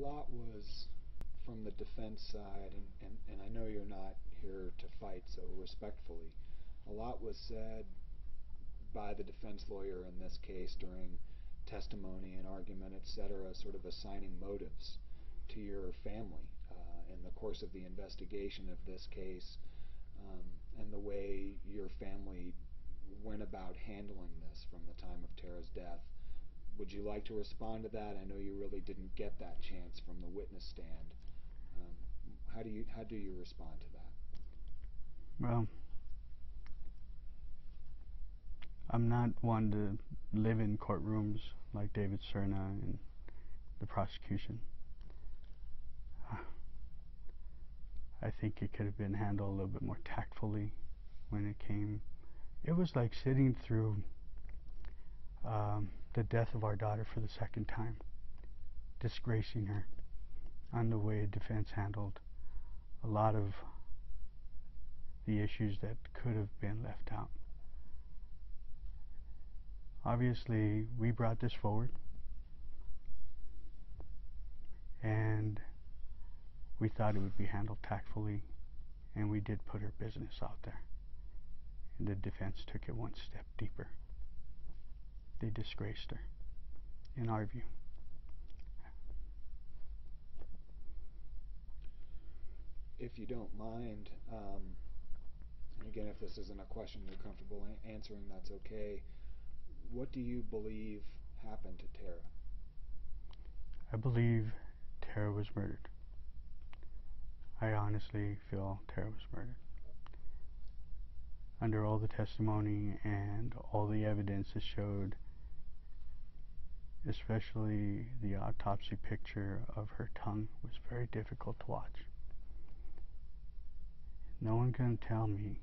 lot was from the defense side, and, and, and I know you're not here to fight, so respectfully, a lot was said by the defense lawyer in this case during testimony and argument, etc., sort of assigning motives to your family uh, in the course of the investigation of this case um, and the way your family went about handling this from the time of Tera's death. Would you like to respond to that? I know you really didn't get that chance from the witness stand. Um, how do you how do you respond to that? Well, I'm not one to live in courtrooms like David Serna and the prosecution. I think it could have been handled a little bit more tactfully when it came. It was like sitting through um, the death of our daughter for the second time, disgracing her on the way defense handled a lot of the issues that could have been left out. Obviously, we brought this forward, and we thought it would be handled tactfully, and we did put her business out there. And the defense took it one step deeper. They disgraced her, in our view. If you don't mind, um, and again, if this isn't a question you're comfortable answering, that's okay. What do you believe happened to Tera? I believe Tera was murdered. I honestly feel Tera was murdered. Under all the testimony and all the evidence that showed, especially the autopsy picture of her tongue, was very difficult to watch. No one can tell me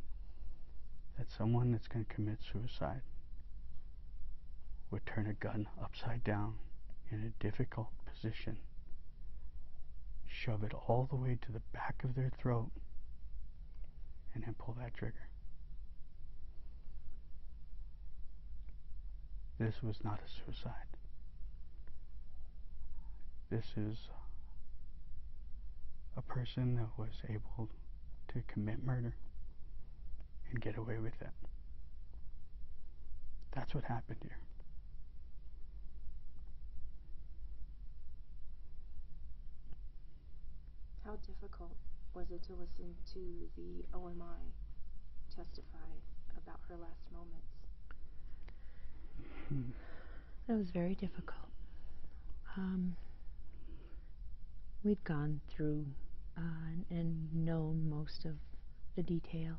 that someone that's going to commit suicide would turn a gun upside down in a difficult position shove it all the way to the back of their throat, and then pull that trigger. This was not a suicide. This is a person that was able to commit murder and get away with it. That's what happened here. How difficult was it to listen to the OMI testify about her last moments? It was very difficult. Um, we'd gone through uh, and known most of the detail,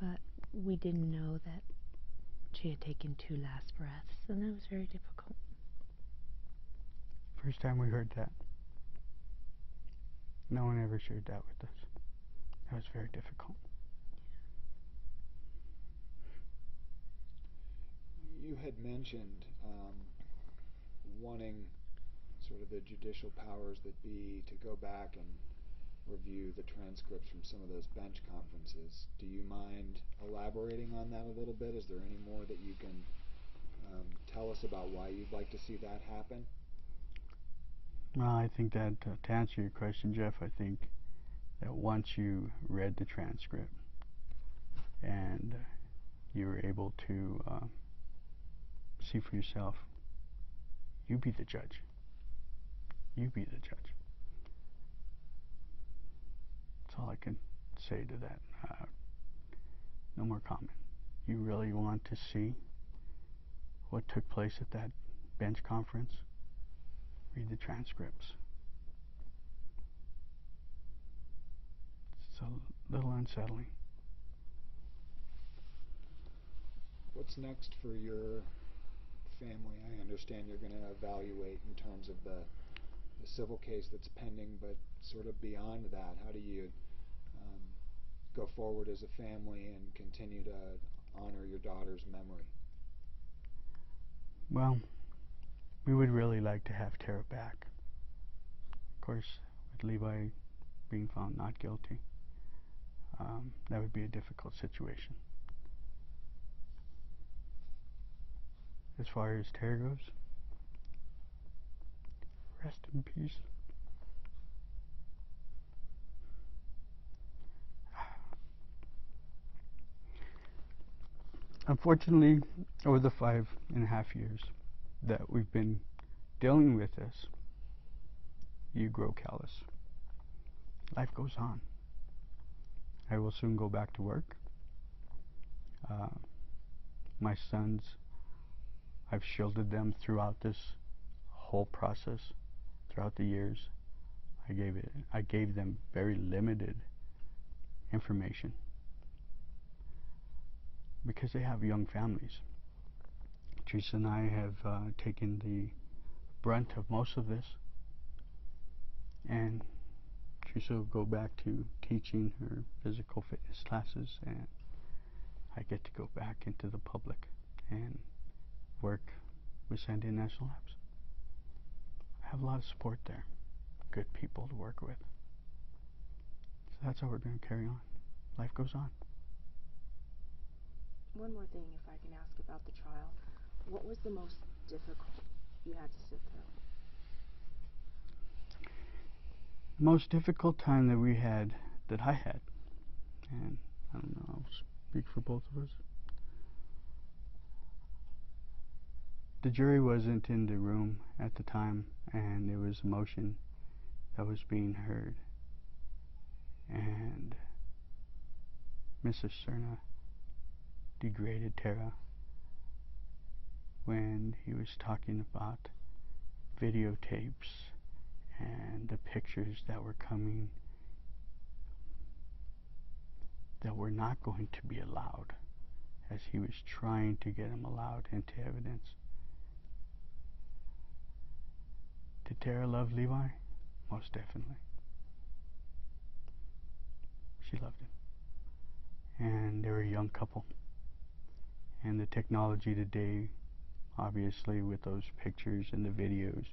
but we didn't know that she had taken two last breaths, and that was very difficult. First time we heard that. No one ever shared that with us. That was very difficult. You had mentioned um, wanting sort of the judicial powers that be to go back and review the transcripts from some of those bench conferences. Do you mind elaborating on that a little bit? Is there any more that you can um, tell us about why you'd like to see that happen? Well, I think that uh, to answer your question, Jeff, I think that once you read the transcript and you were able to uh, see for yourself, you be the judge. You be the judge. That's all I can say to that. Uh, no more comment. You really want to see what took place at that bench conference? read the transcripts. It's a little unsettling. What's next for your family? I understand you're going to evaluate in terms of the, the civil case that's pending, but sort of beyond that, how do you um, go forward as a family and continue to honor your daughter's memory? Well, we would really like to have Tera back. Of course, with Levi being found not guilty, um, that would be a difficult situation. As far as Tera goes, Rest in peace. Unfortunately, over the five and a half years that we've been dealing with this, you grow callous. Life goes on. I will soon go back to work. Uh, my sons, I've shielded them throughout this whole process throughout the years. I gave it. I gave them very limited information because they have young families. Teresa and I have uh, taken the brunt of most of this, and Teresa will go back to teaching her physical fitness classes, and I get to go back into the public and work with Sandia National Labs. Have a lot of support there, good people to work with. So that's how we're going to carry on. Life goes on. One more thing, if I can ask about the trial. What was the most difficult you had to sit through? The most difficult time that we had, that I had, and I don't know, I'll speak for both of us. The jury wasn't in the room at the time, and there was a motion that was being heard. And Mrs. Serna degraded Tera when he was talking about videotapes and the pictures that were coming that were not going to be allowed as he was trying to get them allowed into evidence. Did Tera love Levi? Most definitely. She loved him. And they were a young couple. And the technology today, obviously, with those pictures and the videos,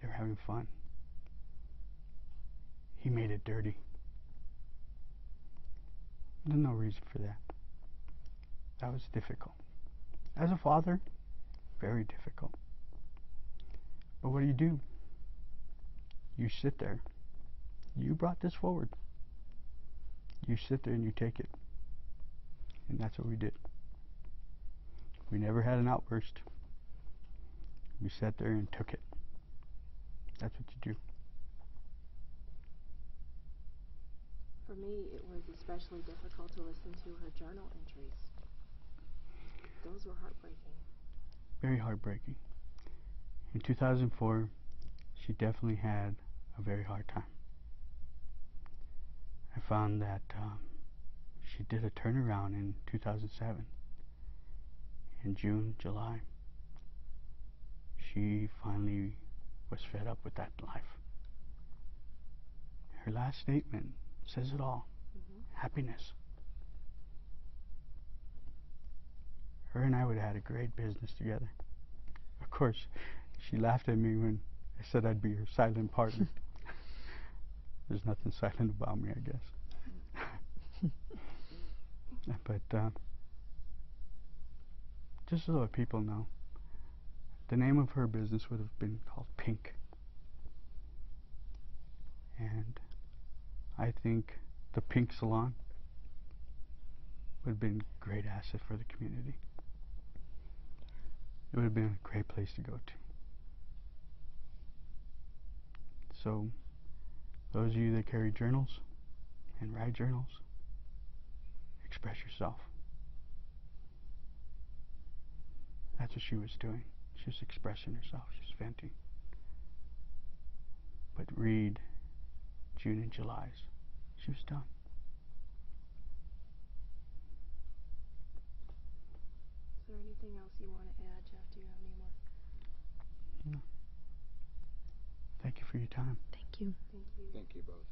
they were having fun. He made it dirty. There's no reason for that. That was difficult. As a father, very difficult. Do you do? You sit there. You brought this forward. You sit there and you take it. And that's what we did. We never had an outburst. We sat there and took it. That's what you do. For me, it was especially difficult to listen to her journal entries. Those were heartbreaking. Very heartbreaking. In 2004, she definitely had a very hard time. I found that um, she did a turnaround in 2007. In June, July, she finally was fed up with that life. Her last statement says it all Mhm. happiness. Her and I would have had a great business together. Of course, she laughed at me when I said I'd be her silent partner. There's nothing silent about me, I guess. but uh, just so that people know, the name of her business would have been called Pink. And I think the Pink Salon would have been a great asset for the community. It would have been a great place to go to. So, those of you that carry journals and write journals, express yourself. That's what she was doing. She was expressing herself. She was venting. But read June and July's. She was done. Is there anything else you want to add, Jeff? Do you have any more? Thank you for your time. Thank you. Thank you. Thank you both very much.